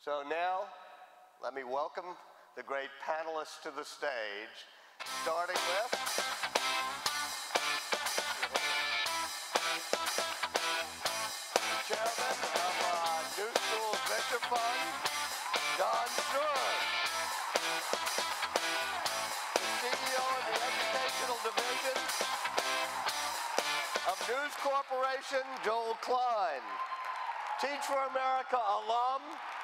So now, let me welcome the great panelists to the stage, starting with Chairman of New Venture Fund, CEO of the Educational Division of News Corporation, Joel Klein. Teach for America alum,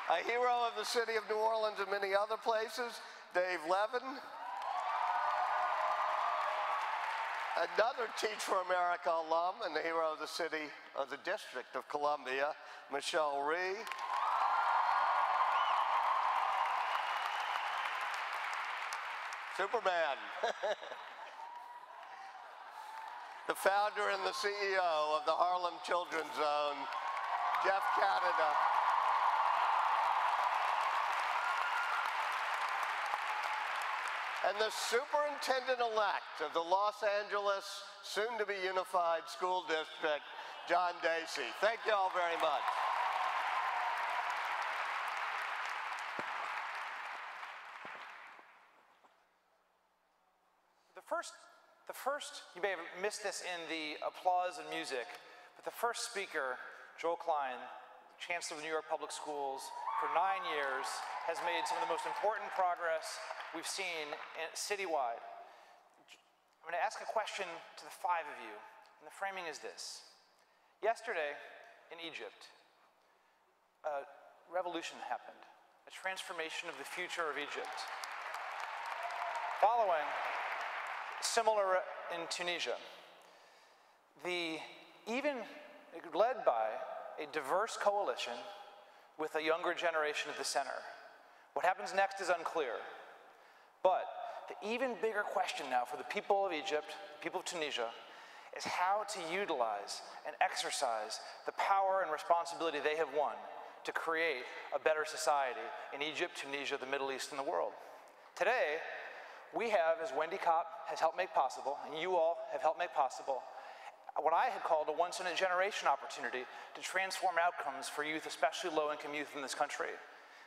a hero of the city of New Orleans and many other places, Dave Levin. Another Teach for America alum and the hero of the city of the District of Columbia, Michelle Rhee. Superman. the founder and the CEO of the Harlem Children's Zone, Jeff Canada. And the superintendent-elect of the Los Angeles soon-to-be unified school district, John Deasy. Thank you all very much. The first, the first, you may have missed this in the applause and music, but the first speaker, Joel Klein, Chancellor of the New York Public Schools, for nine years, has made some of the most important progress we've seen citywide. I'm going to ask a question to the five of you, and the framing is this. Yesterday in Egypt, a revolution happened, a transformation of the future of Egypt. Following, similar in Tunisia, the even led by a diverse coalition with a younger generation at the center. What happens next is unclear. But the even bigger question now for the people of Egypt, the people of Tunisia, is how to utilize and exercise the power and responsibility they have won to create a better society in Egypt, Tunisia, the Middle East, and the world. Today, we have, as Wendy Kopp has helped make possible, and you all have helped make possible, what I had called a once in a generation opportunity to transform outcomes for youth, especially low income youth in this country.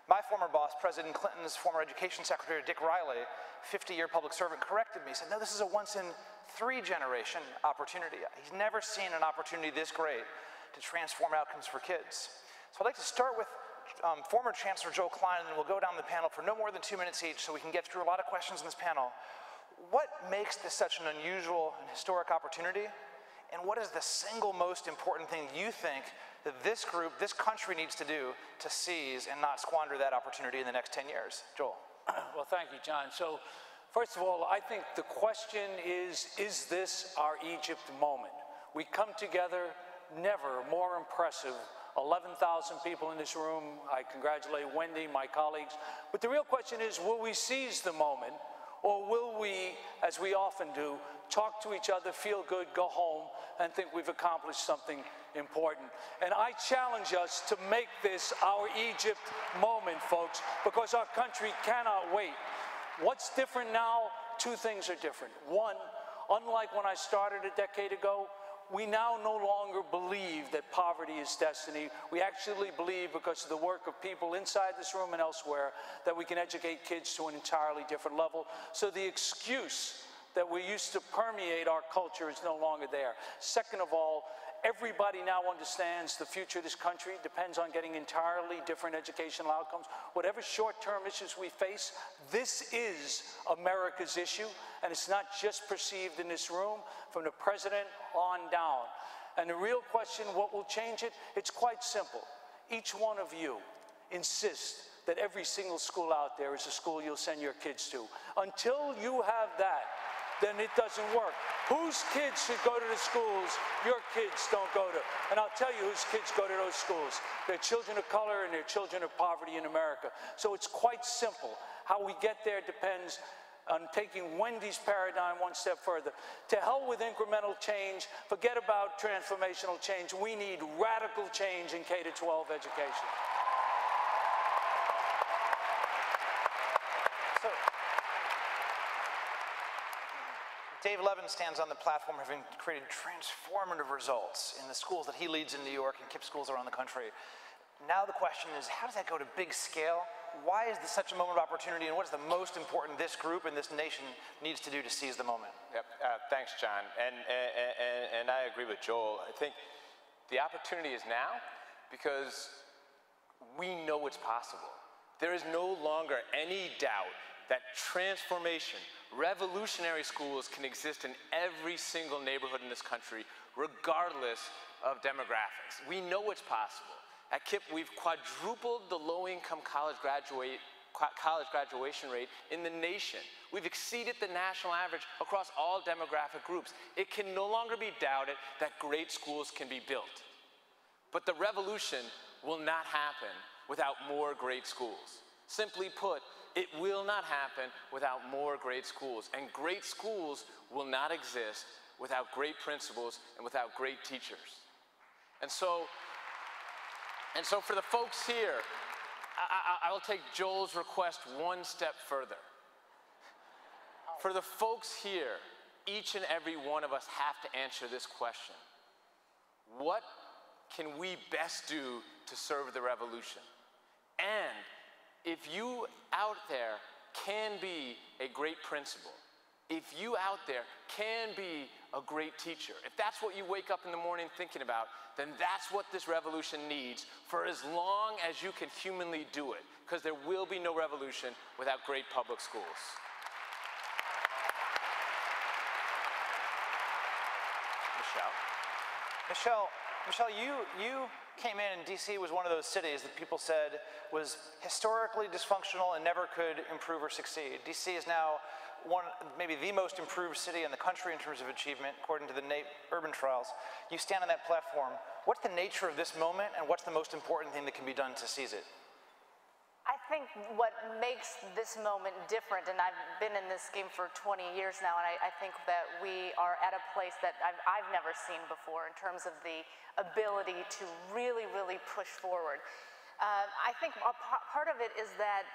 My former boss, President Clinton's former education secretary, Dick Riley, 50 year public servant, corrected me. Said, No, this is a once in three generation opportunity. He's never seen an opportunity this great to transform outcomes for kids. So I'd like to start with um, former Chancellor Joel Klein, and then we'll go down the panel for no more than two minutes each so we can get through a lot of questions in this panel. What makes this such an unusual and historic opportunity? And what is the single most important thing you think that this group, this country needs to do to seize and not squander that opportunity in the next 10 years? Joel. Well, thank you, John. So, first of all, I think the question is is this our Egypt moment? We come together, never more impressive 11,000 people in this room. I congratulate Wendy, my colleagues. But the real question is will we seize the moment or will we, as we often do, talk to each other, feel good, go home, and think we've accomplished something important? And I challenge us to make this our Egypt moment, folks, because our country cannot wait. What's different now? Two things are different. One, unlike when I started a decade ago, we now no longer believe that poverty is destiny. We actually believe, because of the work of people inside this room and elsewhere, that we can educate kids to an entirely different level. So the excuse that we used to permeate our culture is no longer there. Second of all, everybody now understands the future of this country depends on getting entirely different educational outcomes. Whatever short-term issues we face, this is America's issue, and it's not just perceived in this room, from the president on down. And the real question, what will change it? It's quite simple. Each one of you insists that every single school out there is a school you'll send your kids to. Until you have that, then it doesn't work. Whose kids should go to the schools your kids don't go to? And I'll tell you whose kids go to those schools. They're children of color and they're children of poverty in America. So it's quite simple. How we get there depends on taking Wendy's paradigm one step further. To hell with incremental change, forget about transformational change. We need radical change in K 12 education. Dave Levin stands on the platform having created transformative results in the schools that he leads in New York and KIPP schools around the country. Now the question is, how does that go to big scale? Why is this such a moment of opportunity, and what is the most important this group and this nation needs to do to seize the moment? Yep. Uh, thanks, John. And, and, and, and I agree with Joel. I think the opportunity is now because we know it's possible. There is no longer any doubt that transformation, revolutionary schools can exist in every single neighborhood in this country, regardless of demographics. We know it's possible. At KIPP, we've quadrupled the low-income college graduate college graduation rate in the nation. We've exceeded the national average across all demographic groups. It can no longer be doubted that great schools can be built. But the revolution will not happen without more great schools. Simply put, it will not happen without more great schools. And great schools will not exist without great principals and without great teachers. And so, and so for the folks here, I, I, I will take Joel's request one step further. For the folks here, each and every one of us have to answer this question. What can we best do to serve the revolution? And if you out there can be a great principal, if you out there can be a great teacher, if that's what you wake up in the morning thinking about, then that's what this revolution needs for as long as you can humanly do it, because there will be no revolution without great public schools. Michelle. Michelle, Michelle, you, you came in and DC was one of those cities that people said was historically dysfunctional and never could improve or succeed. DC is now one, maybe the most improved city in the country in terms of achievement, according to the NAEP Urban Trials. You stand on that platform. What's the nature of this moment and what's the most important thing that can be done to seize it? I think what makes this moment different, and I've been in this game for 20 years now, and I, I think that we are at a place that I've, I've, never seen before in terms of the ability to really, really push forward. Uh, I think part of it is that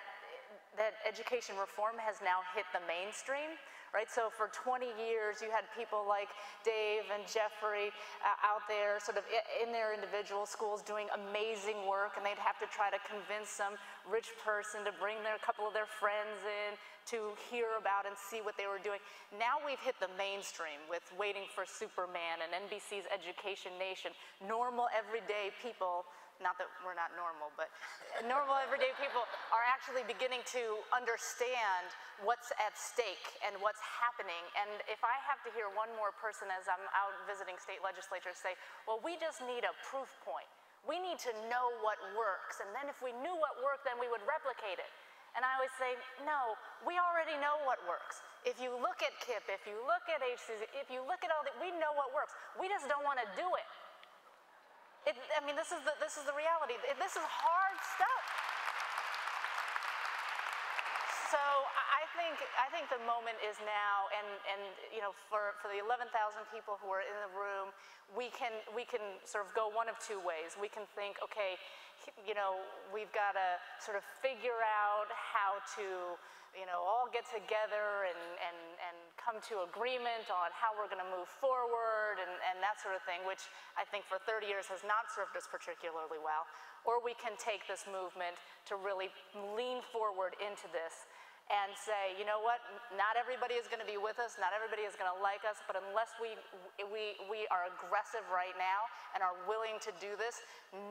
that education reform has now hit the mainstream right? So for 20 years, you had people like Dave and Jeffrey uh, out there sort of in their individual schools doing amazing work, and they'd have to try to convince some rich person to bring their, couple of their friends in to hear about and see what they were doing. Now we've hit the mainstream with Waiting for Superman and NBC's Education Nation, normal everyday people not that we're not normal, but normal everyday people are actually beginning to understand what's at stake and what's happening. And if I have to hear one more person as I'm out visiting state legislatures say, well, we just need a proof point. We need to know what works. And then if we knew what worked, then we would replicate it. And I always say, no, we already know what works. If you look at KIPP, if you look at HCZ, if you look at all that, we know what works. We just don't want to do it. It, I mean, this is the, this is the reality. This is hard stuff. So I think I think the moment is now, and and you know, for for the 11,000 people who are in the room, we can we can sort of go one of two ways. We can think, okay, you know, we've got to sort of figure out how to you know, all get together and, and, and come to agreement on how we're going to move forward and, and that sort of thing, which I think for 30 years has not served us particularly well. Or we can take this movement to really lean forward into this and say, you know what, not everybody is going to be with us, not everybody is going to like us, but unless we, we, we are aggressive right now and are willing to do this,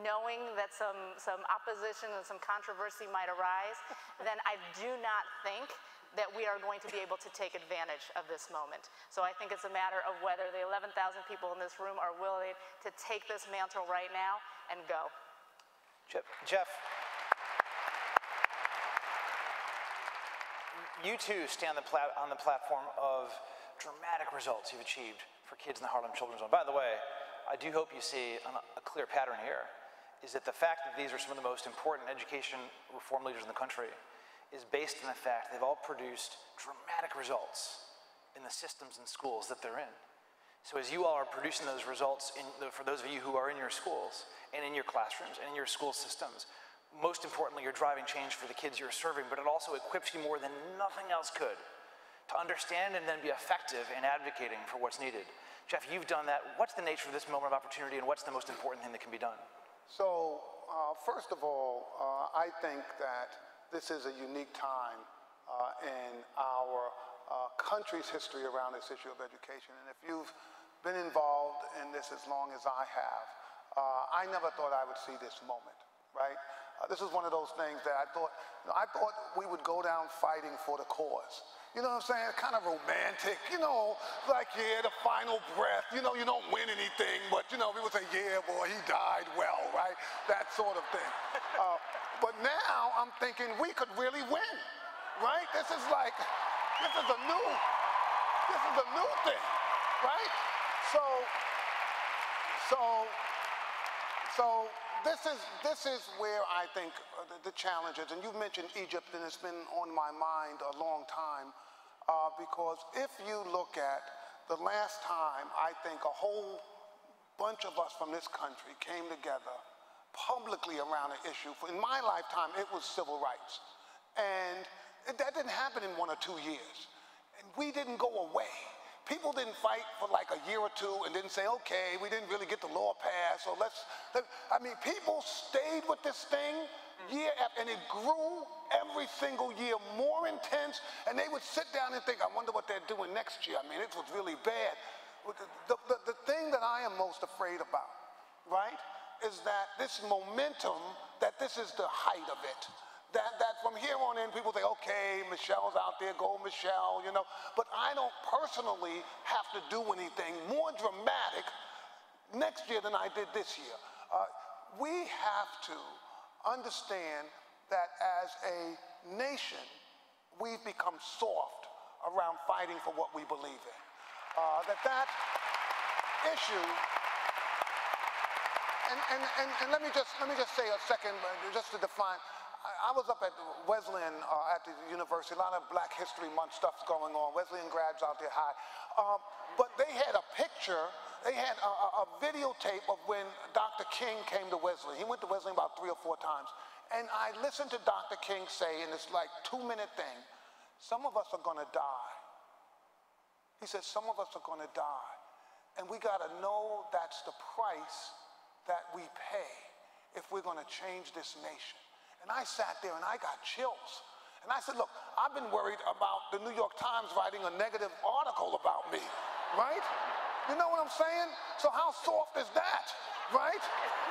knowing that some, some opposition and some controversy might arise, then I do not think that we are going to be able to take advantage of this moment. So I think it's a matter of whether the 11,000 people in this room are willing to take this mantle right now and go. Jeff, you too stand on the platform of dramatic results you've achieved for kids in the Harlem Children's Zone. By the way, I do hope you see a clear pattern here, is that the fact that these are some of the most important education reform leaders in the country is based on the fact they've all produced dramatic results in the systems and schools that they're in. So as you all are producing those results the, for those of you who are in your schools and in your classrooms and in your school systems, most importantly, you're driving change for the kids you're serving, but it also equips you more than nothing else could to understand and then be effective in advocating for what's needed. Jeff, you've done that. What's the nature of this moment of opportunity and what's the most important thing that can be done? So uh, first of all, uh, I think that this is a unique time uh, in our uh, country's history around this issue of education. And if you've been involved in this as long as I have, uh, I never thought I would see this moment, right? Uh, this is one of those things that I thought, I thought we would go down fighting for the cause. You know what I'm saying? Kind of romantic, you know, like, yeah, the final breath. You know, you don't win anything, but, you know, people say, yeah, boy, he died well, right? That sort of thing. Uh, but now I'm thinking we could really win, right? This is like, this is a new, this is a new thing, right? So, so, so this is this is where I think uh, the, the challenge is. And you've mentioned Egypt, and it's been on my mind a long time uh, because if you look at the last time, I think a whole bunch of us from this country came together publicly around an issue. In my lifetime, it was civil rights, and that didn't happen in one or two years. And we didn't go away. People didn't fight for like a year or two and didn't say, okay, we didn't really get the law passed, so let's, let, I mean, people stayed with this thing year after, and it grew every single year more intense, and they would sit down and think, I wonder what they're doing next year. I mean, it was really bad. The, the, the thing that I am most afraid about, right, is that this momentum, that this is the height of it that, that from here on in, people say, okay, Michelle's out there, go Michelle, you know. But I don't personally have to do anything more dramatic next year than I did this year. Uh, we have to understand that as a nation, we've become soft around fighting for what we believe in. Uh, that that issue and, and, and, and, let me just let me just say a second, uh, just to define. I, I was up at Wesleyan uh, at the university, a lot of Black History Month stuff's going on. Wesleyan grads out there high. Um, but they had a picture, they had a, a, videotape of when Dr. King came to Wesleyan. He went to Wesleyan about three or four times. And I listened to Dr. King say in this like two minute thing, some of us are gonna die. He said, some of us are gonna die. And we gotta know that's the price that we pay if we're gonna change this nation. And I sat there and I got chills. And I said, look, I've been worried about the New York Times writing a negative article about me, right? You know what I'm saying? So how soft is that, right?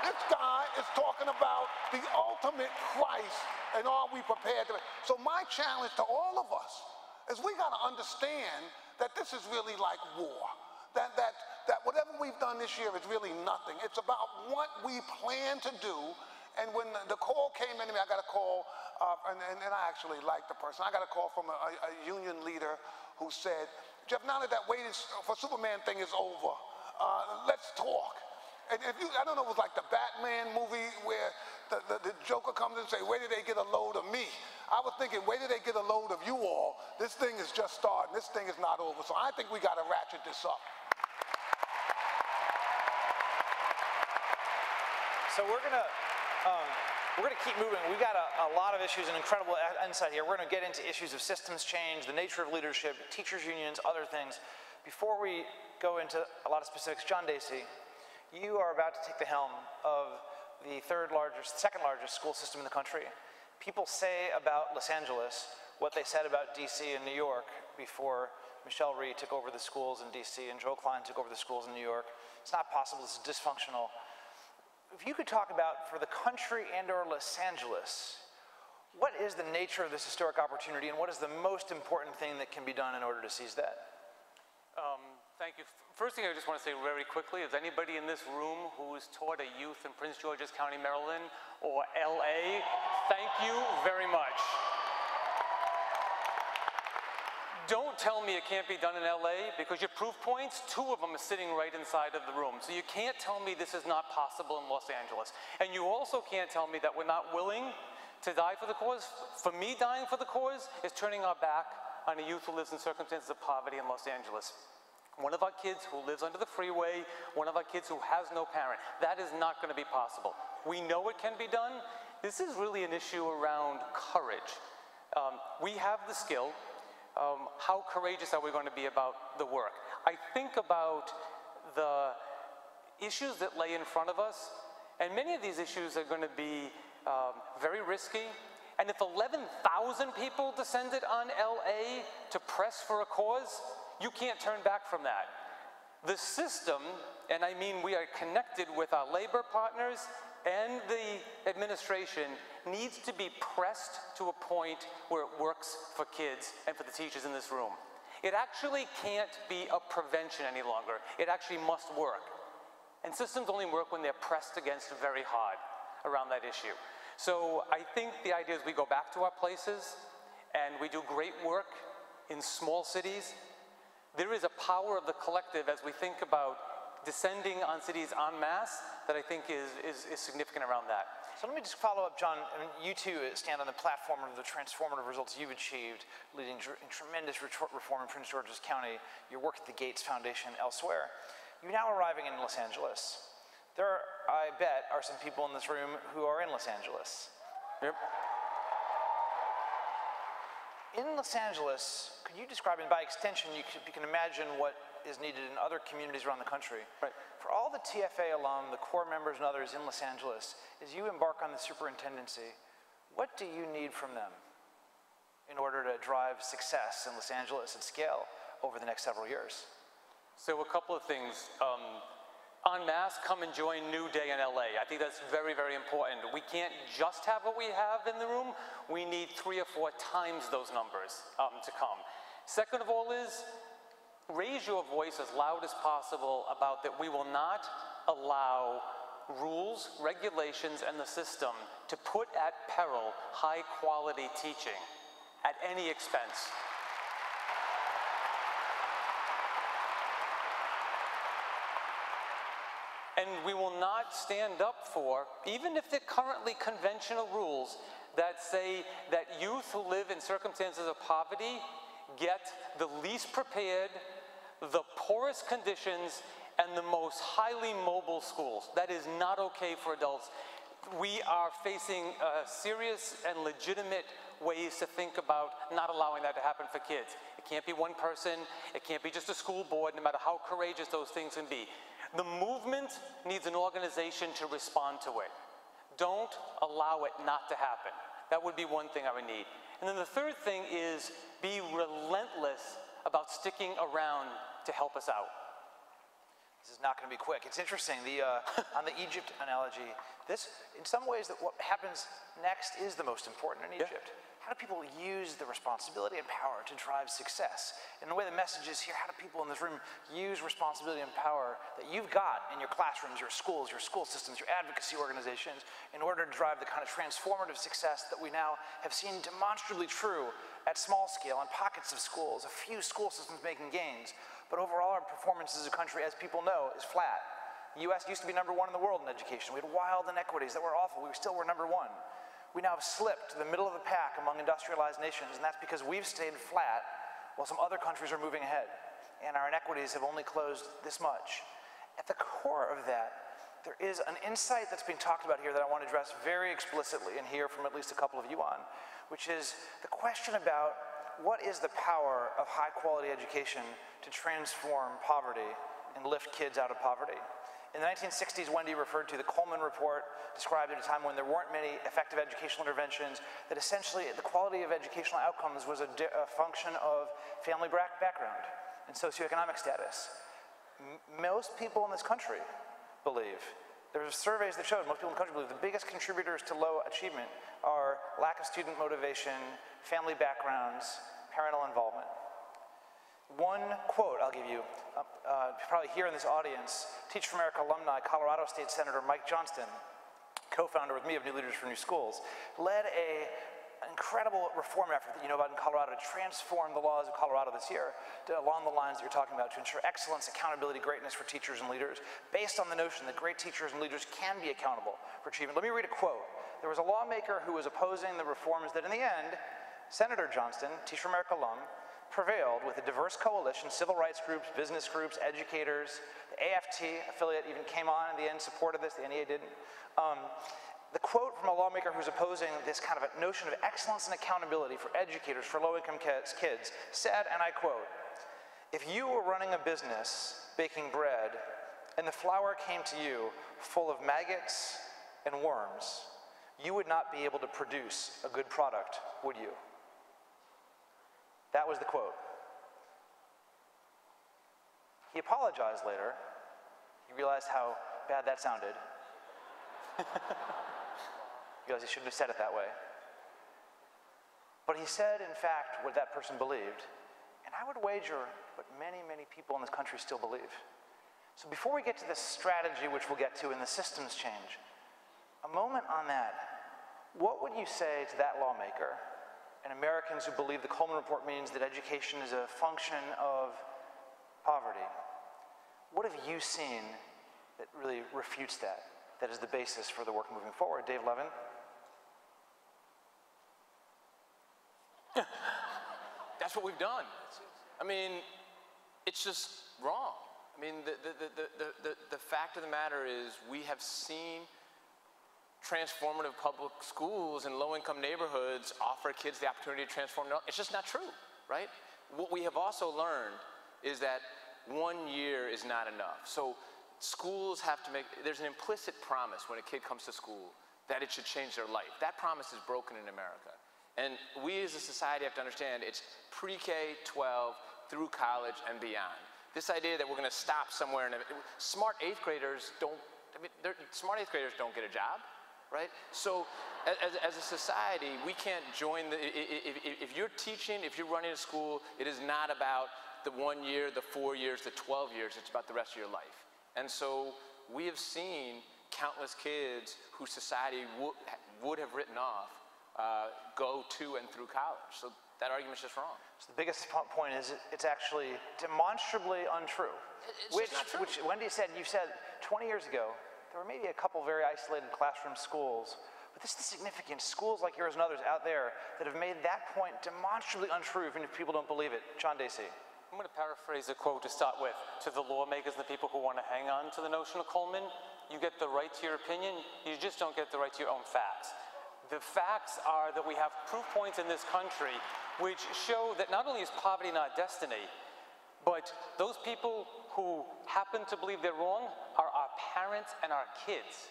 This guy is talking about the ultimate price and are we prepared to? So my challenge to all of us is we got to understand that this is really like war. That, that, that whatever we've done this year is really nothing. It's about what we plan to do and when the call came in to me, I got a call, uh, and, and, and, I actually liked the person. I got a call from a, a, union leader who said, Jeff, now that that wait for Superman thing is over, uh, let's talk. And if you, I don't know, it was like the Batman movie where the, the, the, Joker comes and say, where did they get a load of me? I was thinking, where did they get a load of you all? This thing is just starting. This thing is not over. So I think we got to ratchet this up. So we're going to we're going to keep moving. We've got a, a, lot of issues and incredible insight here. We're going to get into issues of systems change, the nature of leadership, teachers' unions, other things. Before we go into a lot of specifics, John Deasy, you are about to take the helm of the third largest, second largest school system in the country. People say about Los Angeles what they said about DC and New York before Michelle Rhee took over the schools in DC and Joel Klein took over the schools in New York. It's not possible. Is dysfunctional if you could talk about for the country and or Los Angeles, what is the nature of this historic opportunity and what is the most important thing that can be done in order to seize that? Um, thank you. First thing I just want to say very quickly is anybody in this room who's taught a youth in Prince George's County, Maryland or LA, thank you very much. Don't tell me it can't be done in LA because your proof points, two of them are sitting right inside of the room. So you can't tell me this is not possible in Los Angeles. And you also can't tell me that we're not willing to die for the cause. For me, dying for the cause is turning our back on a youth who lives in circumstances of poverty in Los Angeles. One of our kids who lives under the freeway, one of our kids who has no parent. That is not going to be possible. We know it can be done. This is really an issue around courage. Um, we have the skill, um, how courageous are we going to be about the work? I think about the issues that lay in front of us, And many of these issues are going to be um, very risky. And if 11,000 people descended on LA to press for a cause, you can't turn back from that. The system, and I mean we are connected with our labor partners and the administration, needs to be pressed to a point where it works for kids and for the teachers in this room. It actually can't be a prevention any longer. It actually must work. And systems only work when they're pressed against very hard around that issue. So I think the idea is we go back to our places and we do great work in small cities. There is a power of the collective as we think about descending on cities en masse that I think is, is, is significant around that. So let me just follow up, John. I mean, you two stand on the platform of the transformative results you've achieved, leading tr tremendous reform in Prince George's County, your work at the Gates Foundation elsewhere. You're now arriving in Los Angeles. There, are, I bet, are some people in this room who are in Los Angeles. Yep. In Los Angeles, could you describe, and by extension, you, could, you can imagine what is needed in other communities around the country. Right. For all the TFA alum, the corps members and others in Los Angeles, as you embark on the superintendency, what do you need from them in order to drive success in Los Angeles at scale over the next several years? So a couple of things. Um, en masse, come and join New Day in LA. I think that's very, very important. We can't just have what we have in the room. We need three or four times those numbers um, to come. Second of all is raise your voice as loud as possible about that we will not allow rules, regulations, and the system to put at peril high quality teaching at any expense. And we will not stand up for, even if they're currently conventional rules that say that youth who live in circumstances of poverty get the least prepared, the poorest conditions, and the most highly mobile schools. That is not okay for adults. We are facing uh, serious and legitimate ways to think about not allowing that to happen for kids. It can't be one person, it can't be just a school board, no matter how courageous those things can be. The movement needs an organization to respond to it. Don't allow it not to happen. That would be one thing I would need. And then the third thing is be relentless about sticking around to help us out. This is not going to be quick. It's interesting, the, uh, on the Egypt analogy, this, in some ways, that what happens next is the most important in Egypt. Yeah. How do people use the responsibility and power to drive success? In the way the message is here, how do people in this room use responsibility and power that you've got in your classrooms, your schools, your school systems, your advocacy organizations, in order to drive the kind of transformative success that we now have seen demonstrably true at small scale in pockets of schools, a few school systems making gains, but overall our performance as a country, as people know, is flat. The US used to be number one in the world in education. We had wild inequities that were awful. We still were number one we now have slipped to the middle of the pack among industrialized nations, and that's because we've stayed flat while some other countries are moving ahead, and our inequities have only closed this much. At the core of that, there is an insight that's being talked about here that I want to address very explicitly and hear from at least a couple of you on, which is the question about what is the power of high quality education to transform poverty and lift kids out of poverty. In the 1960s, Wendy referred to the Coleman Report, described at a time when there weren't many effective educational interventions, that essentially the quality of educational outcomes was a, a function of family background and socioeconomic status. M most people in this country believe, there's surveys that show most people in the country believe the biggest contributors to low achievement are lack of student motivation, family backgrounds, parental involvement. One quote I'll give you, uh, uh, probably here in this audience, Teach for America alumni, Colorado State Senator Mike Johnston, co-founder with me of New Leaders for New Schools, led a incredible reform effort that you know about in Colorado to transform the laws of Colorado this year to, along the lines that you're talking about to ensure excellence, accountability, greatness for teachers and leaders based on the notion that great teachers and leaders can be accountable for achievement. Let me read a quote. There was a lawmaker who was opposing the reforms that in the end, Senator Johnston, Teach for America alum, prevailed with a diverse coalition, civil rights groups, business groups, educators. The AFT affiliate even came on in the end, supported this, the NEA didn't. Um, the quote from a lawmaker who's opposing this kind of a notion of excellence and accountability for educators, for low-income kids, said, and I quote, if you were running a business baking bread and the flour came to you full of maggots and worms, you would not be able to produce a good product, would you? That was the quote. He apologized later. He realized how bad that sounded. he realized he shouldn't have said it that way. But he said, in fact, what that person believed. And I would wager what many, many people in this country still believe. So before we get to the strategy, which we'll get to in the systems change, a moment on that. What would you say to that lawmaker and Americans who believe the Coleman Report means that education is a function of poverty? What have you seen that really refutes that, that is the basis for the work moving forward? Dave Levin? That's what we've done. I mean, it's just wrong. I mean, the, the, the, the, the, the fact of the matter is we have seen transformative public schools in low-income neighborhoods offer kids the opportunity to transform. their- It's just not true, right? What we have also learned is that one year is not enough. So schools have to make, there's an implicit promise when a kid comes to school that it should change their life. That promise is broken in America. And we as a society have to understand it's pre-K, 12, through college and beyond. This idea that we're going to stop somewhere and smart eighth graders don't, I mean, smart eighth graders don't get a job, right? So as, as a society, we can't join the, if, if, if you're teaching, if you're running a school, it is not about the one year, the four years, the 12 years, it's about the rest of your life. And so we have seen countless kids who society would, would have written off uh, go to and through college. So that argument's just wrong. So the biggest point is it's actually demonstrably untrue. it's which, just not true. which Wendy said, you said 20 years ago, there were maybe a couple very isolated classroom schools, but this is significant. Schools like yours and others out there that have made that point demonstrably untrue, even if people don't believe it. John Deasy. I'm going to paraphrase a quote to start with. To the lawmakers and the people who want to hang on to the notion of Coleman, you get the right to your opinion, you just don't get the right to your own facts. The facts are that we have proof points in this country which show that not only is poverty not destiny, but those people who happen to believe they're wrong are parents and our kids.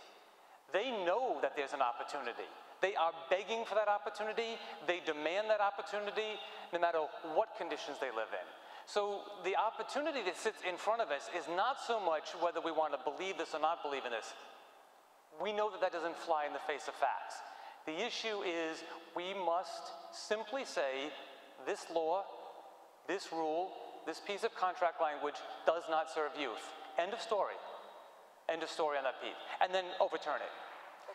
They know that there's an opportunity. They are begging for that opportunity. They demand that opportunity no matter what conditions they live in. So the opportunity that sits in front of us is not so much whether we want to believe this or not believe in this. We know that that doesn't fly in the face of facts. The issue is we must simply say this law, this rule, this piece of contract language does not serve youth. End of story. End of story on that piece. And then overturn it.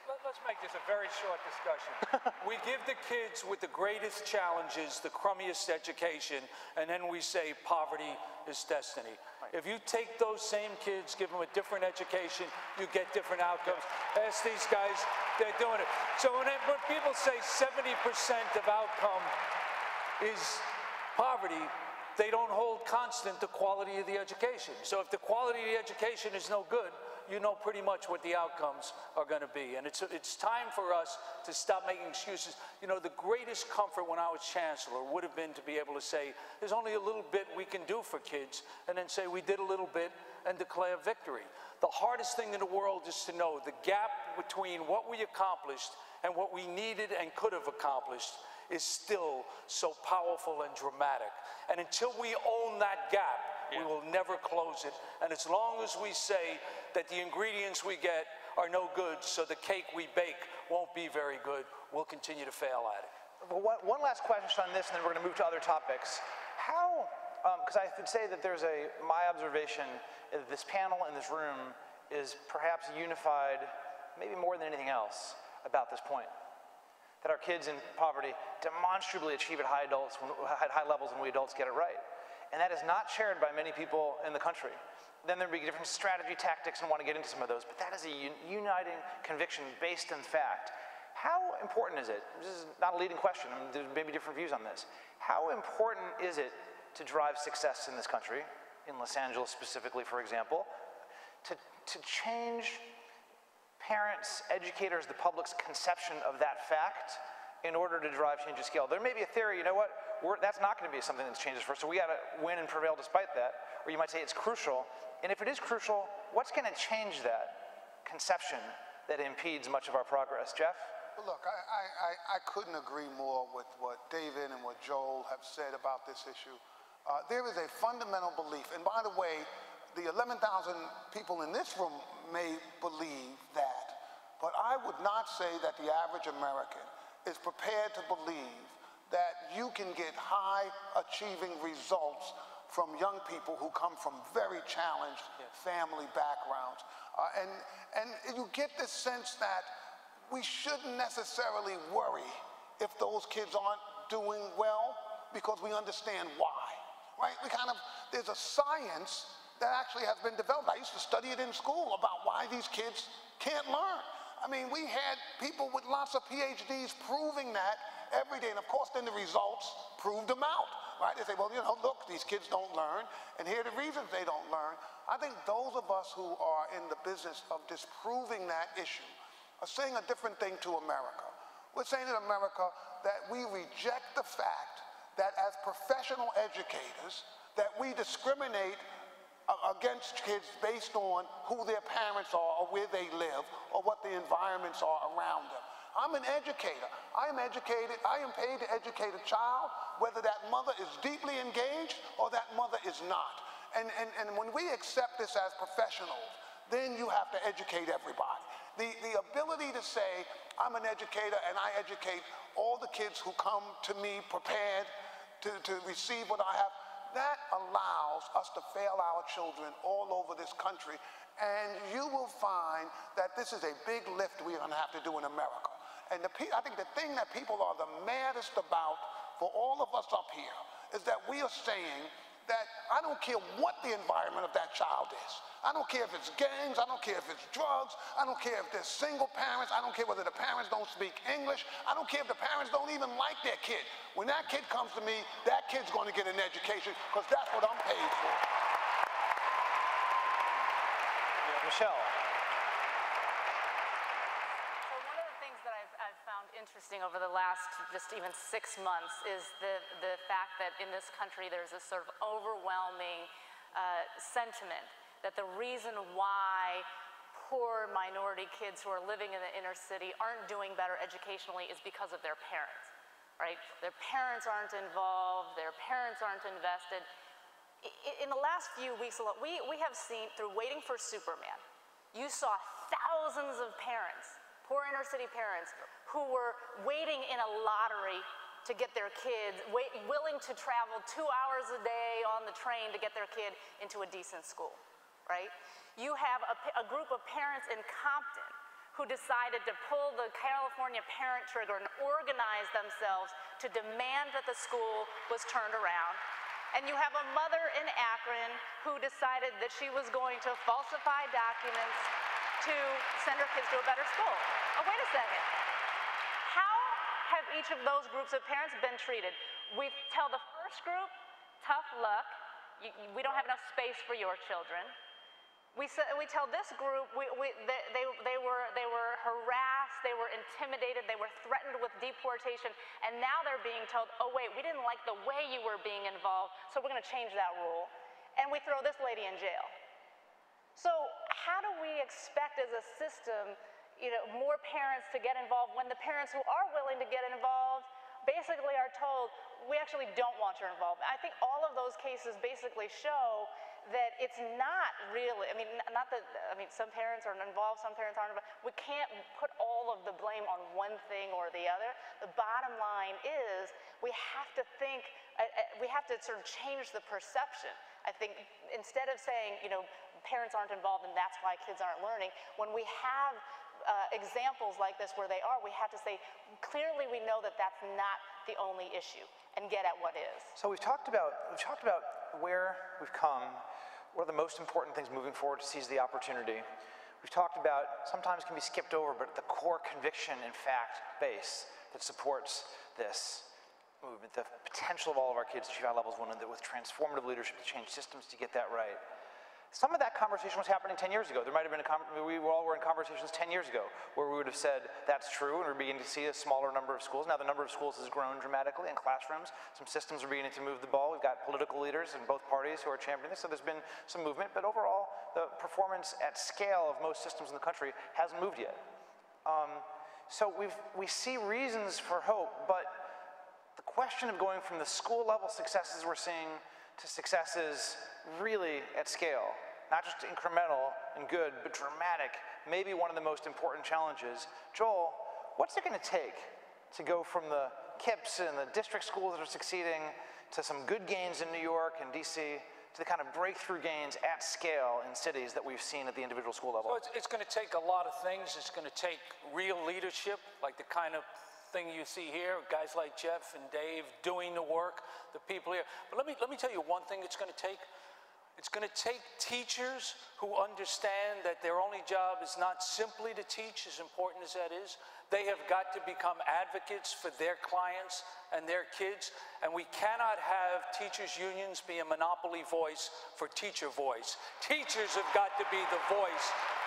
Let- Let's make this a very short discussion. We give the kids with the greatest challenges the crummiest education, and then we say poverty is destiny. If you take those same kids, give them a different education, you get different outcomes. Ask these guys, they're doing it. So when, when people say 70% of outcome is poverty, they don't hold constant the quality of the education. So if the quality of the education is no good, you know pretty much what the outcomes are going to be. And it's, it's time for us to stop making excuses. You know, the greatest comfort when I was chancellor would have been to be able to say, there's only a little bit we can do for kids, and then say we did a little bit and declare victory. The hardest thing in the world is to know the gap between what we accomplished and what we needed and could have accomplished is still so powerful and dramatic. And until we own that gap, we will never close it. And as long as we say that the ingredients we get are no good, so the cake we bake won't be very good, we'll continue to fail at it. Well, one, one last question on this, and then we're going to move to other topics. How, um, because I would say that there's a, my observation, is this panel in this room is perhaps unified, maybe more than anything else, about this point. That our kids in poverty demonstrably achieve at high, adults, when, at high levels when we adults get it right. And that is not shared by many people in the country. Then there'd be different strategy tactics and want to get into some of those, but that is a un- uniting conviction based in fact. How important is it? This is not a leading question, there may be different views on this. How important is it to drive success in this country, in Los Angeles specifically, for example, to, to change parents, educators, the public's conception of that fact in order to drive change of scale. There may be a theory, you know what, we're, that's not going to be something that changes for us, so we got to win and prevail despite that. Or you might say it's crucial. And if it is crucial, what's going to change that conception that impedes much of our progress. Jeff? Well, look, I, I, I, couldn't agree more with what David and what Joel have said about this issue. Uh, there is a fundamental belief, and by the way, the 11,000 people in this room may believe that, but I would not say that the average American is prepared to believe that you can get high achieving results from young people who come from very challenged family backgrounds. Uh, and, and you get this sense that we shouldn't necessarily worry if those kids aren't doing well because we understand why, right? We kind of, there's a science that actually has been developed. I used to study it in school about why these kids can't learn. I mean, we had people with lots of PhDs proving that every day. And of course, then the results proved them out, right? They say, well, you know, look, these kids don't learn, and here are the reasons they don't learn. I think those of us who are in the business of disproving that issue are saying a different thing to America. We're saying in America that we reject the fact that as professional educators, that we discriminate against kids based on who their parents are or where they live or what the environments are around them. I'm an educator. I am educated, I am paid to educate a child, whether that mother is deeply engaged or that mother is not. And, and, and when we accept this as professionals, then you have to educate everybody. The, the ability to say, I'm an educator and I educate all the kids who come to me prepared to, to receive what I have, that allows us to fail our children all over this country. And you will find that this is a big lift we're going to have to do in America. And the, I think the thing that people are the maddest about for all of us up here is that we are saying that I don't care what the environment of that child is. I don't care if it's gangs, I don't care if it's drugs, I don't care if they're single parents, I don't care whether the parents don't speak English, I don't care if the parents don't even like their kid. When that kid comes to me, that kid's going to get an education because that's what I'm paid for. Michelle. So one of the things that I've, I've found interesting over the last just even six months is the, the fact that in this country there's a sort of overwhelming uh, sentiment that the reason why poor minority kids who are living in the inner city aren't doing better educationally is because of their parents, right? Their parents aren't involved, their parents aren't invested. In the last few weeks, we, we have seen through Waiting for Superman, you saw thousands of parents, poor inner city parents, who were waiting in a lottery to get their kids, wait, willing to travel two hours a day on the train to get their kid into a decent school right? You have a, a group of parents in Compton who decided to pull the California parent trigger and organize themselves to demand that the school was turned around. And you have a mother in Akron who decided that she was going to falsify documents to send her kids to a better school. Oh, wait a second. How have each of those groups of parents been treated? We tell the first group, tough luck. You, we don't have enough space for your children. We, we tell this group we, we, they, they, they, were, they were harassed, they were intimidated, they were threatened with deportation, and now they're being told, oh, wait, we didn't like the way you were being involved, so we're going to change that rule. And we throw this lady in jail. So, how do we expect as a system you know, more parents to get involved when the parents who are willing to get involved basically are told, we actually don't want your involvement. I think all of those cases basically show that it's not really, I mean, not that, I mean, some parents are involved, some parents aren't involved. We can't put all of the blame on one thing or the other. The bottom line is we have to think, uh, uh, we have to sort of change the perception. I think instead of saying, you know, parents aren't involved and that's why kids aren't learning, when we have uh, examples like this where they are, we have to say, clearly we know that that's not the only issue and get at what is. So we've talked about, we've talked about where we've come what are the most important things moving forward to seize the opportunity? We've talked about sometimes can be skipped over, but the core conviction and fact base that supports this movement, the potential of all of our kids to achieve high levels one and that with transformative leadership to change systems to get that right. Some of that conversation was happening 10 years ago. There might have been a, we all were in conversations 10 years ago where we would have said that's true and we're beginning to see a smaller number of schools. Now the number of schools has grown dramatically in classrooms. Some systems are beginning to move the ball. We've got political leaders in both parties who are championing this, so there's been some movement, but overall the performance at scale of most systems in the country hasn't moved yet. Um, so we've, we see reasons for hope, but the question of going from the school level successes we're seeing to successes really at scale, not just incremental and good, but dramatic, maybe one of the most important challenges. Joel, what's it going to take to go from the KIPPs and the district schools that are succeeding to some good gains in New York and DC to the kind of breakthrough gains at scale in cities that we've seen at the individual school level? So it's, it's going to take a lot of things. It's going to take real leadership, like the kind of thing you see here, guys like Jeff and Dave doing the work, the people here. But let me, let me tell you one thing it's going to take. It's going to take teachers who understand that their only job is not simply to teach, as important as that is. They have got to become advocates for their clients and their kids. And we cannot have teachers' unions be a monopoly voice for teacher voice. Teachers have got to be the voice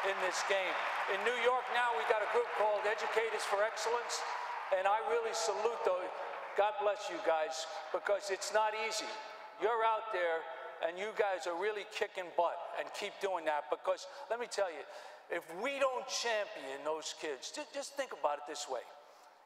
in this game. In New York now, we've got a group called Educators for Excellence. And I really salute those. God bless you guys, because it's not easy. You're out there and you guys are really kicking butt and keep doing that because let me tell you, if we don't champion those kids, just, think about it this way.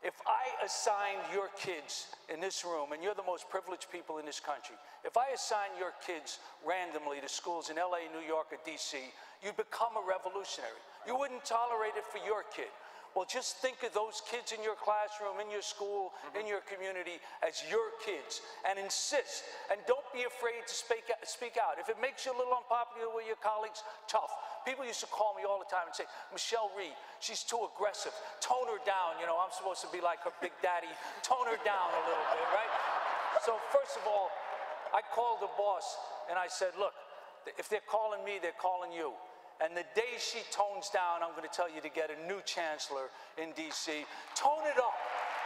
If I assigned your kids in this room, and you're the most privileged people in this country, if I assign your kids randomly to schools in LA, New York, or DC, you'd become a revolutionary. You wouldn't tolerate it for your kid. Well, just think of those kids in your classroom, in your school, mm-hmm. in your community as your kids and insist. And don't be afraid to speak, speak out. If it makes you a little unpopular with your colleagues, tough. People used to call me all the time and say, Michelle Rhee, she's too aggressive. Tone her down. You know, I'm supposed to be like her big daddy. Tone her down a little bit, right? So, first of all, I called the boss and I said, look, if they're calling me, they're calling you. And the day she tones down, I'm going to tell you to get a new chancellor in DC. Tone it up.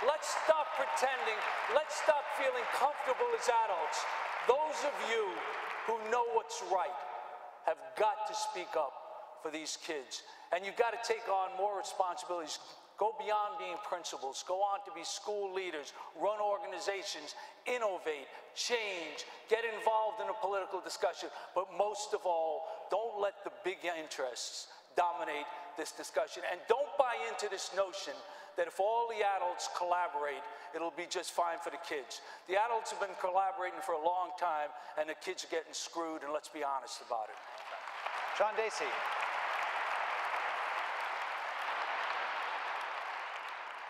Let's stop pretending. Let's stop feeling comfortable as adults. Those of you who know what's right have got to speak up for these kids. And you've got to take on more responsibilities. Go beyond being principals, go on to be school leaders, run organizations, innovate, change, get involved in a political discussion. But most of all, don't let the big interests dominate this discussion. And don't buy into this notion that if all the adults collaborate, it'll be just fine for the kids. The adults have been collaborating for a long time, and the kids are getting screwed, and let's be honest about it. John Deasy.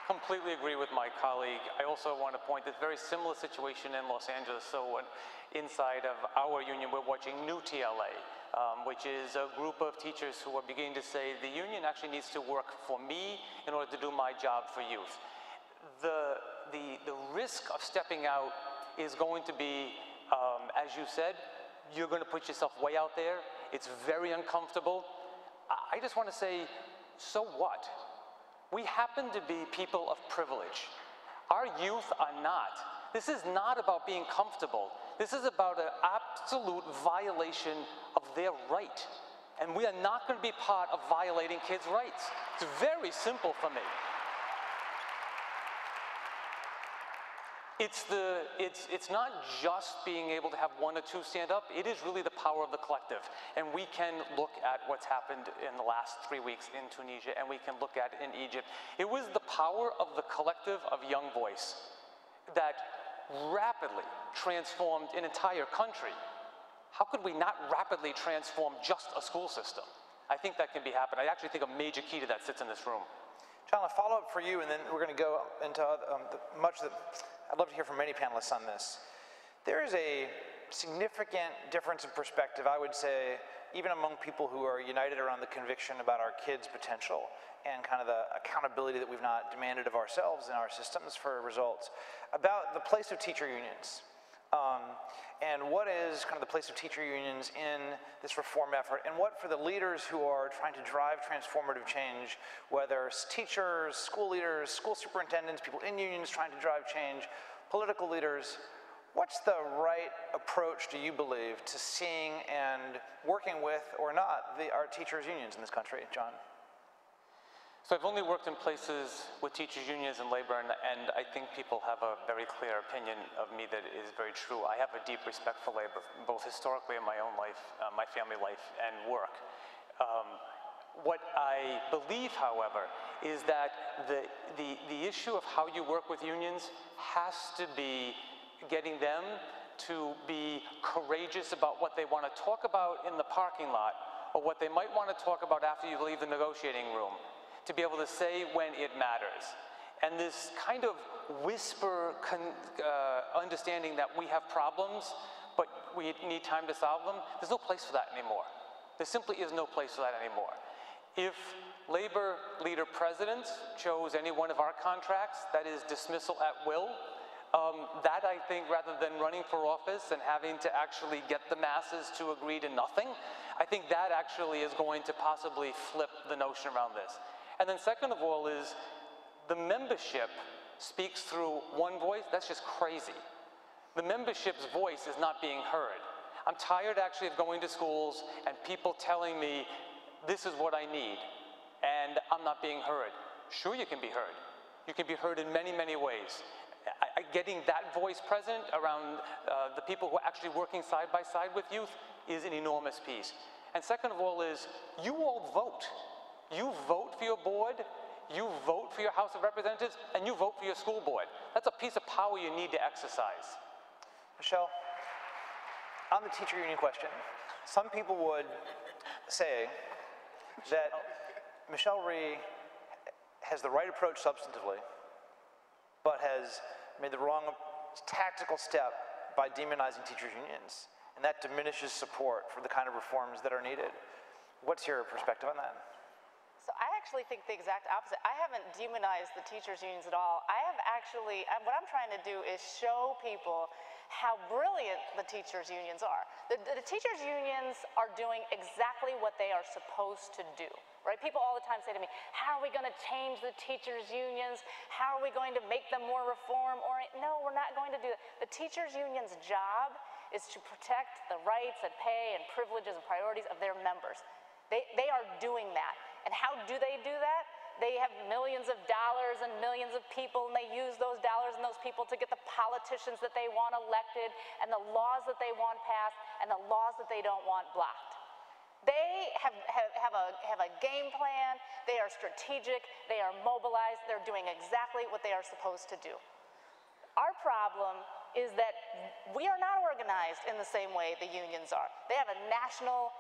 Completely agree with my colleague. I also want to point this very similar situation in Los Angeles. So inside of our union, we're watching New TLA, um, which is a group of teachers who are beginning to say the union actually needs to work for me in order to do my job for youth. The, the, the risk of stepping out is going to be, um, as you said, you're going to put yourself way out there. It's very uncomfortable. I just want to say, so what? We happen to be people of privilege. Our youth are not. This is not about being comfortable. This is about an absolute violation of their right. And we are not going to be part of violating kids' rights. It's very simple for me. It's, the, it's, it's not just being able to have one or two stand up, it is really the power of the collective. And we can look at what's happened in the last three weeks in Tunisia, and we can look at in Egypt. It was the power of the collective of Young Voice that rapidly transformed an entire country. How could we not rapidly transform just a school system? I think that can be happening. I actually think a major key to that sits in this room. John, a follow up for you, and then we're going to go into um, the, much that I'd love to hear from many panelists on this. There is a significant difference in perspective, I would say, even among people who are united around the conviction about our kids' potential and kind of the accountability that we've not demanded of ourselves in our systems for results, about the place of teacher unions. Um, and what is kind of the place of teacher unions in this reform effort, and what for the leaders who are trying to drive transformative change, whether it's teachers, school leaders, school superintendents, people in unions trying to drive change, political leaders, what's the right approach, do you believe, to seeing and working with or not the, our teachers' unions in this country, John? So I've only worked in places with teachers unions and labor, and, I think people have a very clear opinion of me that is very true. I have a deep respect for labor, both historically in my own life, uh, my family life, and work. Um, What I believe, however, is that the, the, the issue of how you work with unions has to be getting them to be courageous about what they want to talk about in the parking lot or what they might want to talk about after you leave the negotiating room, to be able to say when it matters. And this kind of whisper uh, understanding that we have problems, but we need time to solve them, there's no place for that anymore. There simply is no place for that anymore. If labor leader presidents chose any one of our contracts, that is dismissal at will, um, that I think rather than running for office and having to actually get the masses to agree to nothing, I think that actually is going to possibly flip the notion around this. And then second of all is the membership speaks through one voice, that's just crazy. The membership's voice is not being heard. I'm tired actually of going to schools and people telling me this is what I need, and I'm not being heard. Sure, you can be heard. You can be heard in many, many ways. I, I, getting that voice present around uh, the people who are actually working side by side with youth is an enormous piece. And second of all is you all vote. You vote for your board, you vote for your House of Representatives, and you vote for your school board. That's a piece of power you need to exercise. Michelle, on the teacher union question, some people would say that Michelle Rhee has the right approach substantively, but has made the wrong tactical step by demonizing teachers' unions. And that diminishes support for the kind of reforms that are needed. What's your perspective on that? So I actually think the exact opposite. I haven't demonized the teachers' unions at all. I have actually, what I'm trying to do is show people how brilliant the teachers' unions are. The, the, teachers' unions are doing exactly what they are supposed to do, right? People all the time say to me, how are we going to change the teachers' unions? How are we going to make them more reform oriented? No, we're not going to do that. The teachers' union's job is to protect the rights and pay and privileges and priorities of their members. They, they are doing that. And how do they do that? they have millions of dollars and millions of people, and they use those dollars and those people to get the politicians that they want elected, and the laws that they want passed, and the laws that they don't want blocked. They have, have, have, a, have a game plan, they are strategic, they are mobilized, they're doing exactly what they are supposed to do. Our problem is that we are not organized in the same way the unions are. They have a national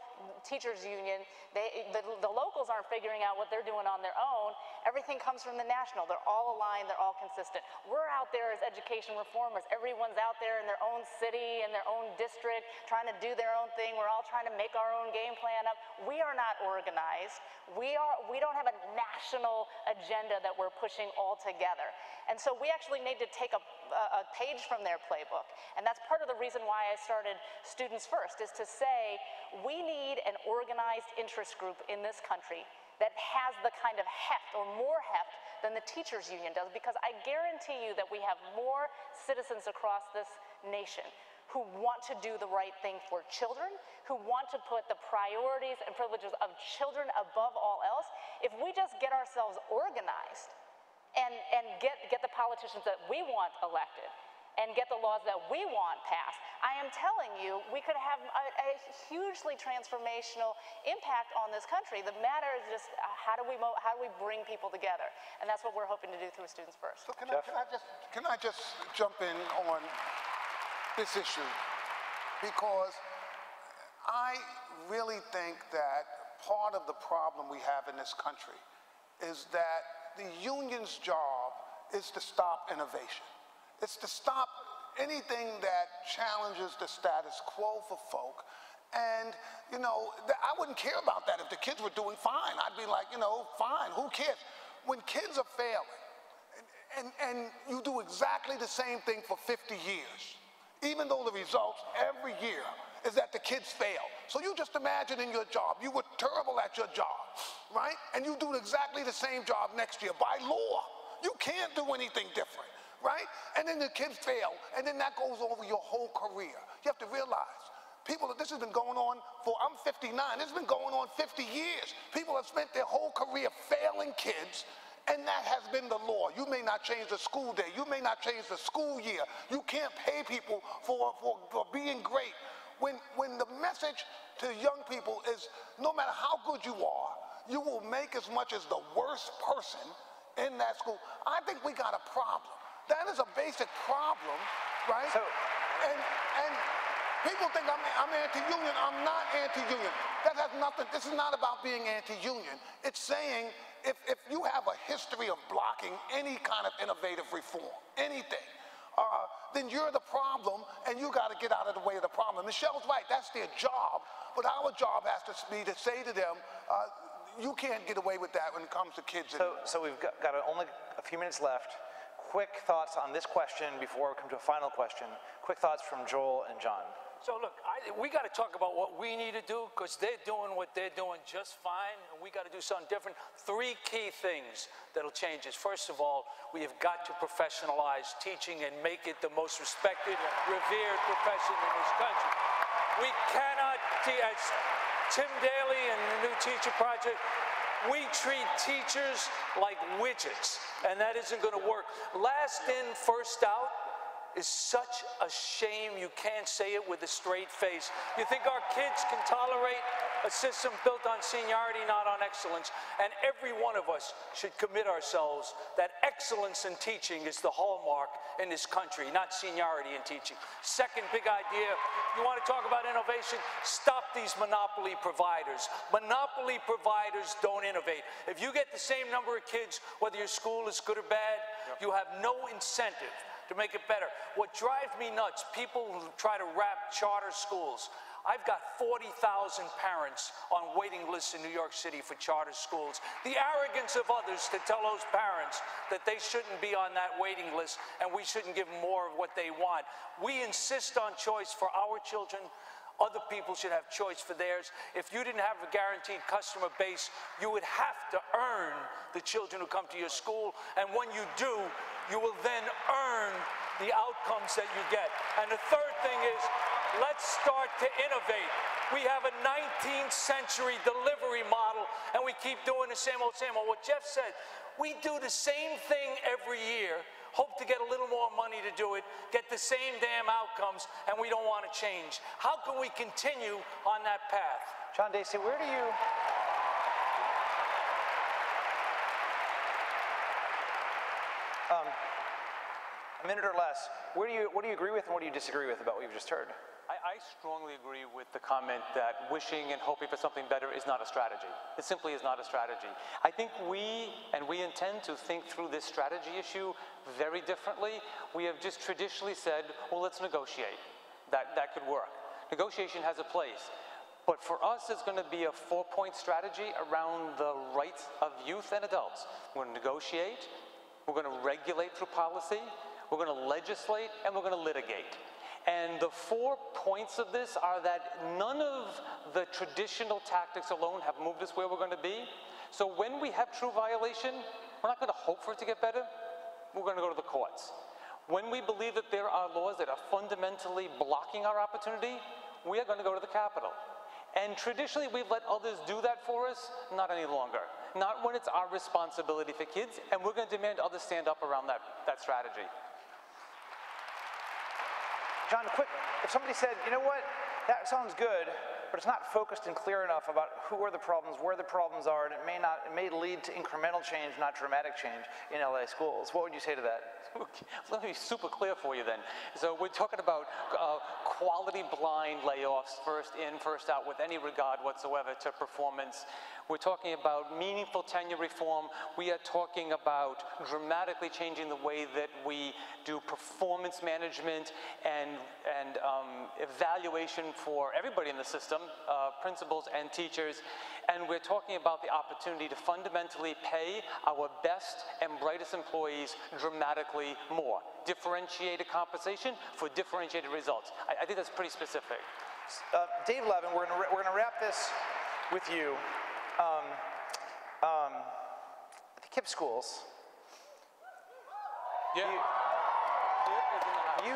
teachers union, they, the, the, locals aren't figuring out what they're doing on their own. Everything comes from the national. They're all aligned, they're all consistent. We're out there as education reformers. Everyone's out there in their own city and their own district trying to do their own thing. We're all trying to make our own game plan up. We are not organized. We, are, we don't have a national agenda that we're pushing all together. And so we actually need to take a, a page from their playbook. And that's part of the reason why I started Students First, is to say we need an organized interest group in this country that has the kind of heft or more heft than the teachers union does because I guarantee you that we have more citizens across this nation who want to do the right thing for children, who want to put the priorities and privileges of children above all else. If we just get ourselves organized and, and get, get the politicians that we want elected, and get the laws that we want passed, I am telling you, we could have a, a hugely transformational impact on this country. The matter is just uh, how do we how do we bring people together, and that's what we're hoping to do through Students First. So can, I, can I just can I just jump in on this issue because I really think that part of the problem we have in this country is that the union's job is to stop innovation. It's to stop anything that challenges the status quo for folk. And, you know, I wouldn't care about that if the kids were doing fine. I'd be like, you know, fine, who cares? When kids are failing, and, and, you do exactly the same thing for 50 years, even though the results every year is that the kids fail. So you just imagine in your job, you were terrible at your job, right? And you do exactly the same job next year by law. You can't do anything different right? And then the kids fail, and then that goes over your whole career. You have to realize, people, this has been going on for, I'm 59, this has been going on 50 years. People have spent their whole career failing kids, and that has been the law. You may not change the school day. You may not change the school year. You can't pay people for, for, for being great. When, when the message to young people is no matter how good you are, you will make as much as the worst person in that school. I think we got a problem. That is a basic problem, right? So- and and people think I'm, I'm anti-union. I'm not anti-union. That has nothing. This is not about being anti-union. It's saying if if you have a history of blocking any kind of innovative reform, anything, uh, then you're the problem, and you got to get out of the way of the problem. Michelle's right. That's their job. But our job has to be to say to them, uh, you can't get away with that when it comes to kids. So, so we've got, got only a few minutes left. Quick thoughts on this question before we come to a final question. Quick thoughts from Joel and John. So look, I, we got to talk about what we need to do because they're doing what they're doing just fine, and we got to do something different. Three key things that'll change this. First of all, we have got to professionalize teaching and make it the most respected, revered profession in this country. We cannot, as Tim Daly and the New Teacher Project, we treat teachers like widgets, and that isn't going to work. Last in, first out is such a shame you can't say it with a straight face. You think our kids can tolerate a system built on seniority, not on excellence? And every one of us should commit ourselves that excellence in teaching is the hallmark in this country, not seniority in teaching. Second big idea you want to talk about innovation? Stop these monopoly providers. Monopoly providers don't innovate. If you get the same number of kids, whether your school is good or bad, you have no incentive to make it better. What drives me nuts, people who try to wrap charter schools. I've got 40,000 parents on waiting lists in New York City for charter schools. The arrogance of others to tell those parents that they shouldn't be on that waiting list and we shouldn't give them more of what they want. We insist on choice for our children. Other people should have choice for theirs. If you didn't have a guaranteed customer base, you would have to earn the children who come to your school. And when you do, you will then earn the outcomes that you get. And the third thing is, let's start to innovate. We have a 19th century delivery model, and we keep doing the same old, same old. What Jeff said, we do the same thing every year, hope to get a little more money to do it, get the same damn outcomes, and we don't want to change. How can we continue on that path? John Deasy, where do you, um, a minute or less, where do you, what do you agree with and what do you disagree with about what you've just heard? I, I strongly agree with the comment that wishing and hoping for something better is not a strategy. It simply is not a strategy. I think we, and we intend to think through this strategy issue very differently. We have just traditionally said, well, let's negotiate. That, that could work. Negotiation has a place. But for us, it's going to be a four point strategy around the rights of youth and adults. We're going to negotiate, we're going to regulate through policy, we're going to legislate, and we're going to litigate. And the four points of this are that none of the traditional tactics alone have moved us where we're going to be. So when we have true violation, we're not going to hope for it to get better. We're going to go to the courts. When we believe that there are laws that are fundamentally blocking our opportunity, we are going to go to the Capitol. And traditionally, we've let others do that for us, not any longer. Not when it's our responsibility for kids, and we're going to demand others stand up around that, that strategy. John, quick, if somebody said, you know what, that sounds good, but it's not focused and clear enough about who are the problems, where the problems are, and it may not, it may lead to incremental change, not dramatic change in LA schools. What would you say to that? Let me be super clear for you then. So we're talking about uh, quality blind layoffs, first in, first out, with any regard whatsoever to performance. We're talking about meaningful tenure reform. We are talking about dramatically changing the way that we do performance management and, and um, evaluation for everybody in the system, uh, principals and teachers. And we're talking about the opportunity to fundamentally pay our best and brightest employees dramatically more. Differentiated compensation for differentiated results. I, I think that's pretty specific. Uh, Dave Levin, we're going we're gonna wrap this with you. Um, um, the KIPP schools, Yeah. you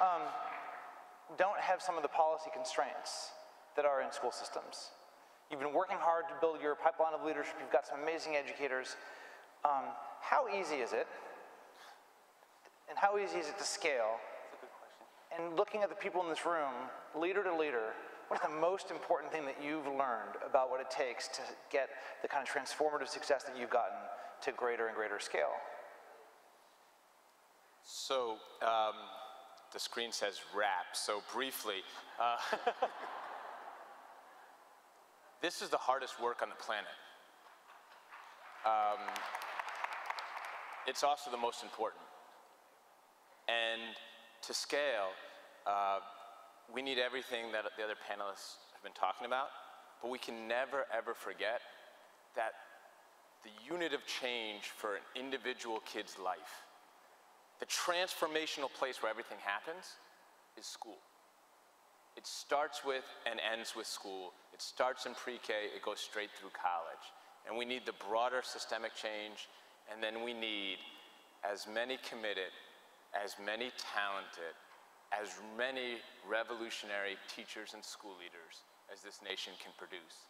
um, don't have some of the policy constraints that are in school systems. You've been working hard to build your pipeline of leadership. You've got some amazing educators. Um, how easy is it? And how easy is it to scale? And looking at the people in this room, leader to leader, what's the most important thing that you've learned about what it takes to get the kind of transformative success that you've gotten to greater and greater scale? So um, the screen says wrap. So briefly, uh, this is the hardest work on the planet. Um, it's also the most important. And to scale, uh, we need everything that the other panelists have been talking about, but we can never ever forget that the unit of change for an individual kid's life, the transformational place where everything happens, is school. It starts with and ends with school. It starts in pre-K, it goes straight through college. And we need the broader systemic change, and then we need as many committed, as many talented, as many revolutionary teachers and school leaders as this nation can produce.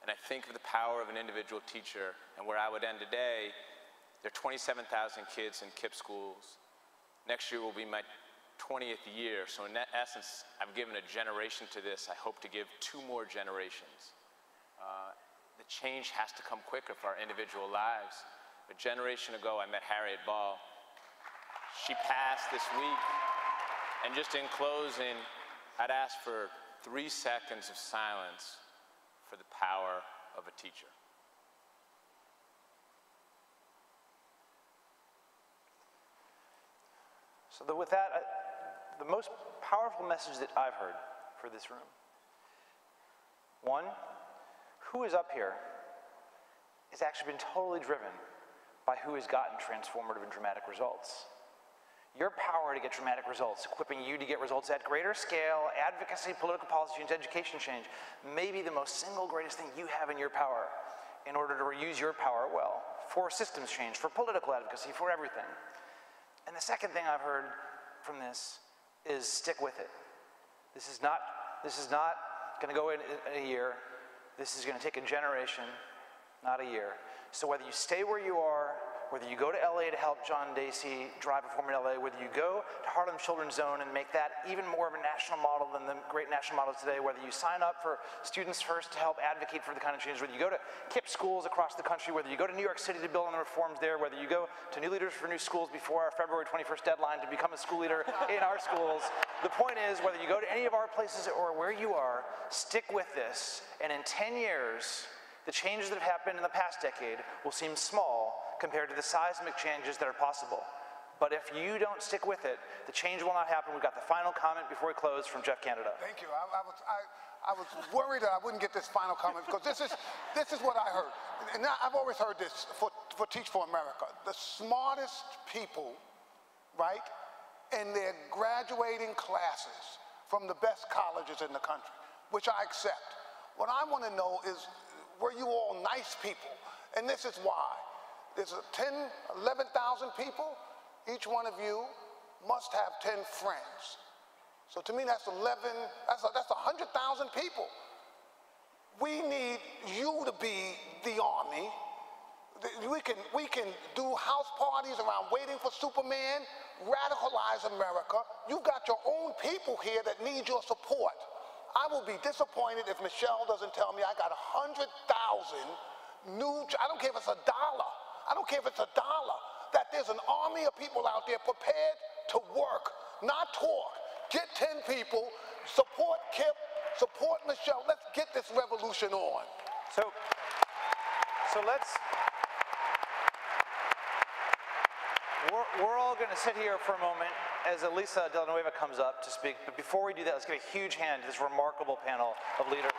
And I think of the power of an individual teacher, and where I would end today, there are 27,000 kids in KIPP schools. Next year will be my 20th year, so in essence, I've given a generation to this. I hope to give two more generations. Uh, the change has to come quicker for our individual lives. A generation ago, I met Harriet Ball. She passed this week. And just in closing, I'd ask for three seconds of silence for the power of a teacher. So the, with that, I, the most powerful message that I've heard for this room. One, who is up here has actually been totally driven by who has gotten transformative and dramatic results. Your power to get dramatic results, equipping you to get results at greater scale, advocacy, political policy change, education change, may be the most single greatest thing you have in your power in order to use your power well for systems change, for political advocacy, for everything. And the second thing I've heard from this is stick with it. This is not, this is not going to go in, in a year. This is going to take a generation, not a year. So whether you stay where you are whether you go to LA to help John Deasy drive reform in LA, whether you go to Harlem Children's Zone and make that even more of a national model than the great national models today, whether you sign up for Students First to help advocate for the kind of change, whether you go to KIPP schools across the country, whether you go to New York City to build on the reforms there, whether you go to New Leaders for New Schools before our February 21st deadline to become a school leader in our schools, the point is whether you go to any of our places or where you are, stick with this, and in 10 years, the changes that have happened in the past decade will seem small compared to the seismic changes that are possible. But if you don't stick with it, the change will not happen. We've got the final comment before we close from Geoff Canada. Thank you. I, I was, I, I was worried that I wouldn't get this final comment because this is, this is what I heard. And I've always heard this for, for Teach for America. The smartest people, right, in their graduating classes from the best colleges in the country, which I accept. What I want to know is, were you all nice people? And this is why. There's 10, 11,000 people. Each one of you must have 10 friends. So to me, that's 11, that's, that's 100,000 people. We need you to be the army. We can, we can do house parties around waiting for Superman, radicalize America. You've got your own people here that need your support. I will be disappointed if Michelle doesn't tell me I got 100,000 new, I don't care if it's a dollar. I don't care if it's a dollar, that there's an army of people out there prepared to work, not talk. Get 10 people, support KIPP, support Michelle. Let's get this revolution on. So, so let's, we're, all going to sit here for a moment as Elisa Villanueva comes up to speak. But before we do that, let's give a huge hand to this remarkable panel of leaders.